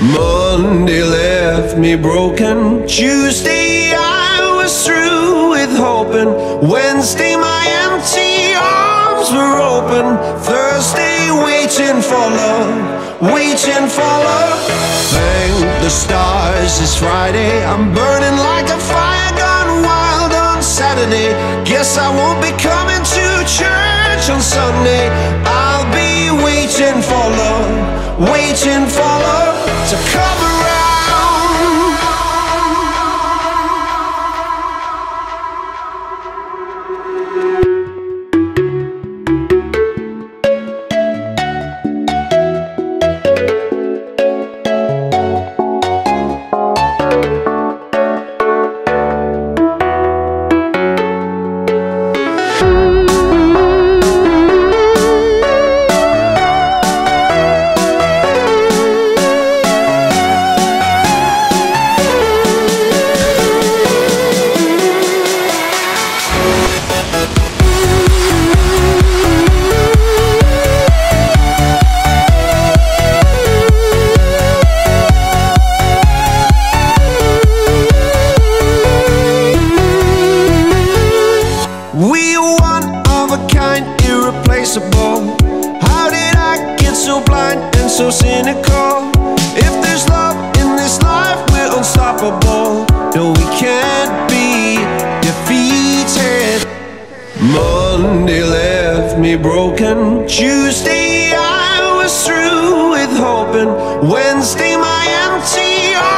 Monday left me broken. Tuesday I was through with hoping. Wednesday my empty arms were open. Thursday waiting for love, waiting for love. Thank the stars it's Friday. I'm burning like a fire gone wild on Saturday. Guess I won't be coming to church on Sunday. I'll be waiting for love, waiting for We are one of a kind, irreplaceable. How did I get so blind and so cynical? If there's love in this life, we're unstoppable. No, we can't be defeated. Monday left me broken. Tuesday I was through with hoping. Wednesday my empty arms